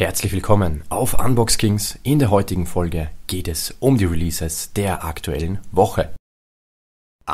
Herzlich willkommen auf Unbox Kings. In der heutigen Folge geht es um die Releases der aktuellen Woche.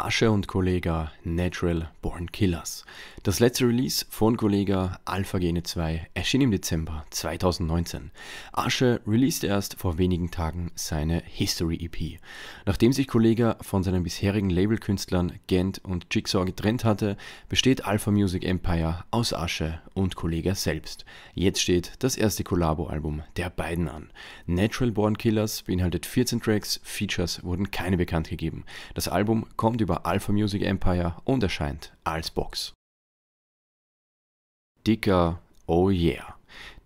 Asche und Kollega Natural Born Killers. Das letzte Release von Kollega Alpha Gene 2 erschien im Dezember 2019. Asche releaste erst vor wenigen Tagen seine History EP. Nachdem sich Kollega von seinen bisherigen Labelkünstlern Gent und Jigsaw getrennt hatte, besteht Alpha Music Empire aus Asche und Kollega selbst. Jetzt steht das erste Collabo-Album der beiden an. Natural Born Killers beinhaltet 14 Tracks, Features wurden keine bekannt gegeben. Das Album kommt über Alpha Music Empire und erscheint als Box. Dicker Oh Yeah.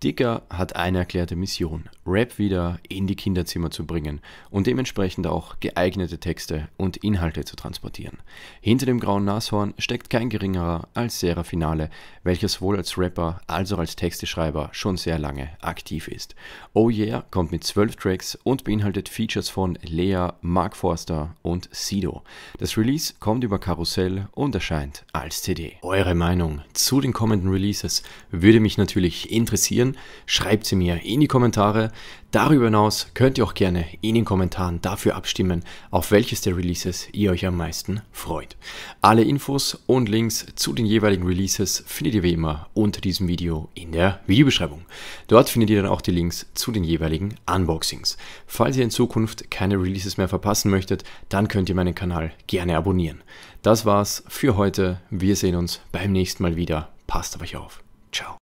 Dicker hat eine erklärte Mission, Rap wieder in die Kinderzimmer zu bringen und dementsprechend auch geeignete Texte und Inhalte zu transportieren. Hinter dem grauen Nashorn steckt kein geringerer als Serra Finale, welcher sowohl als Rapper als auch als Texteschreiber schon sehr lange aktiv ist. Oh Yeah kommt mit zwölf Tracks und beinhaltet Features von Lea, Mark Forster und Sido. Das Release kommt über Karussell und erscheint als CD. Eure Meinung zu den kommenden Releases würde mich natürlich interessieren schreibt sie mir in die Kommentare. Darüber hinaus könnt ihr auch gerne in den Kommentaren dafür abstimmen, auf welches der Releases ihr euch am meisten freut. Alle Infos und Links zu den jeweiligen Releases findet ihr wie immer unter diesem Video in der Videobeschreibung. Dort findet ihr dann auch die Links zu den jeweiligen Unboxings. Falls ihr in Zukunft keine Releases mehr verpassen möchtet, dann könnt ihr meinen Kanal gerne abonnieren. Das war's für heute. Wir sehen uns beim nächsten Mal wieder. Passt auf euch auf. Ciao.